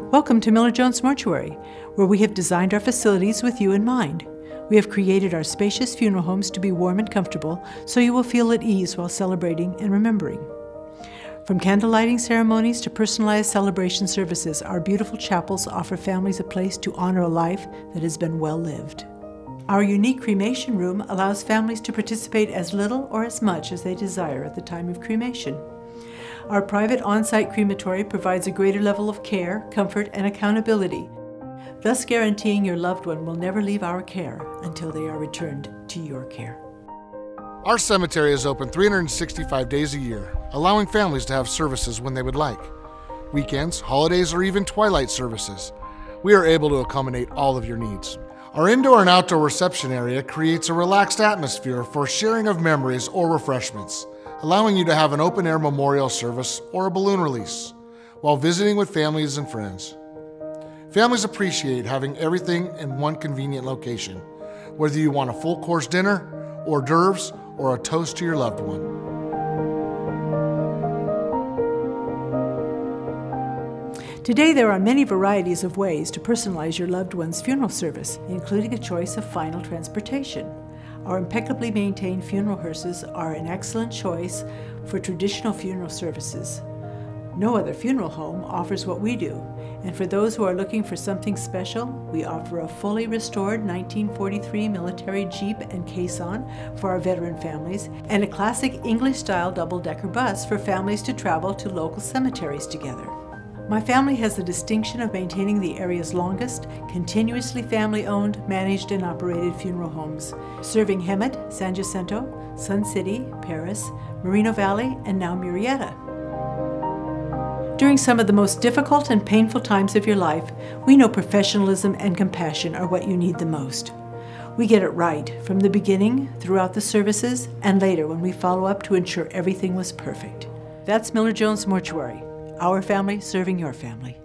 Welcome to Miller Jones Mortuary, where we have designed our facilities with you in mind. We have created our spacious funeral homes to be warm and comfortable so you will feel at ease while celebrating and remembering. From candle lighting ceremonies to personalized celebration services, our beautiful chapels offer families a place to honor a life that has been well lived. Our unique cremation room allows families to participate as little or as much as they desire at the time of cremation. Our private on site crematory provides a greater level of care, comfort, and accountability, thus guaranteeing your loved one will never leave our care until they are returned to your care. Our cemetery is open 365 days a year, allowing families to have services when they would like. Weekends, holidays, or even twilight services. We are able to accommodate all of your needs. Our indoor and outdoor reception area creates a relaxed atmosphere for sharing of memories or refreshments allowing you to have an open air memorial service or a balloon release while visiting with families and friends. Families appreciate having everything in one convenient location, whether you want a full course dinner, hors d'oeuvres, or a toast to your loved one. Today, there are many varieties of ways to personalize your loved one's funeral service, including a choice of final transportation. Our impeccably maintained funeral hearses are an excellent choice for traditional funeral services. No other funeral home offers what we do, and for those who are looking for something special, we offer a fully restored 1943 military Jeep and caisson for our veteran families, and a classic English-style double-decker bus for families to travel to local cemeteries together. My family has the distinction of maintaining the area's longest, continuously family owned, managed, and operated funeral homes, serving Hemet, San Jacinto, Sun City, Perris, Moreno Valley, and now Murrieta. During some of the most difficult and painful times of your life, we know professionalism and compassion are what you need the most. We get it right from the beginning, throughout the services, and later when we follow up to ensure everything was perfect. That's Miller Jones Mortuary our family serving your family.